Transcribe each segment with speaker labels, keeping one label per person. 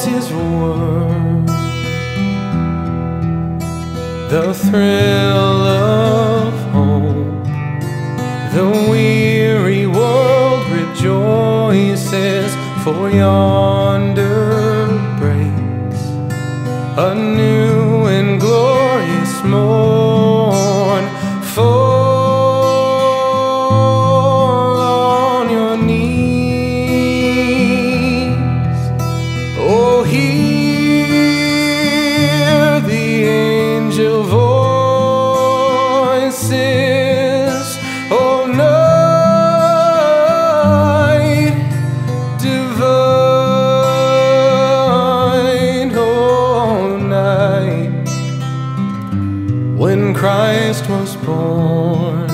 Speaker 1: felt his worth. The thrill hear the angel voices. Oh, night divine, oh, night when Christ was born.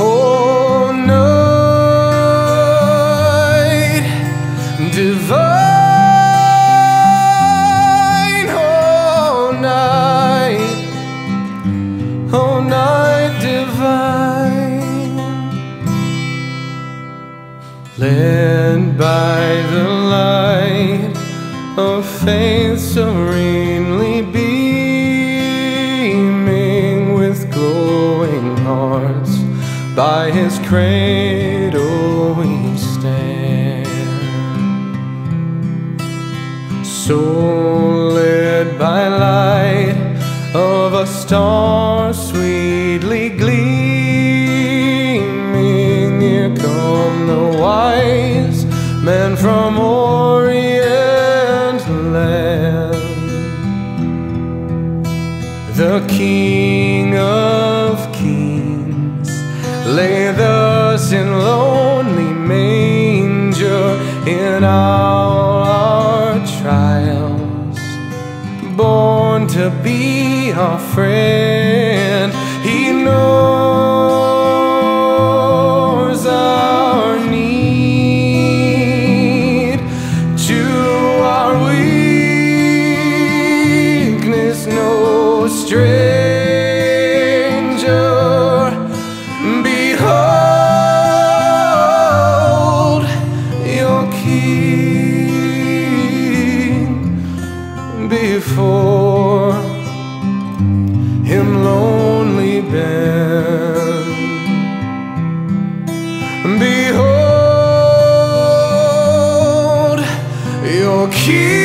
Speaker 1: Oh, led by the light of faith serenely beaming with glowing hearts by his cradle we stand. So led by light of a star the King of Kings lay thus in lonely manger in all our trials, born to be our friend. Before him lonely bend. Behold your King.